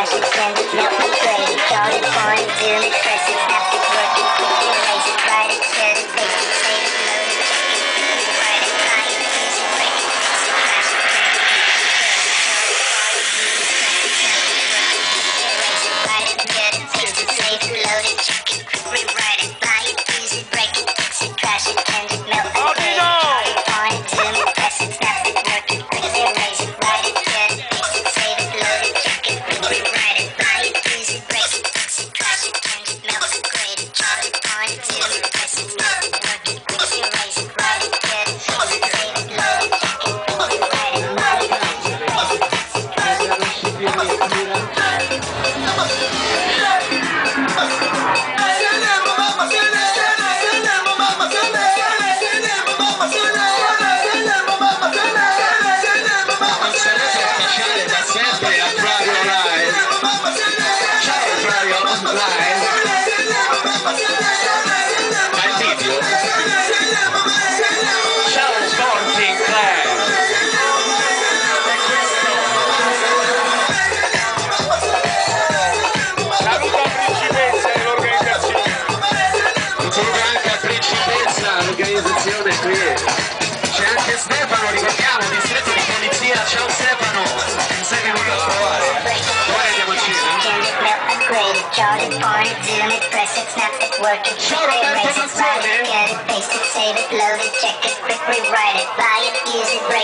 classic sense, Rewrite it, Fly it, Use it, Break it, Fix it, Crash it, Crank I'm. Charge it, point it, zoom it, press it, snap it, work it, paste it, save it, load it, check it, quick rewrite it, buy it, use it,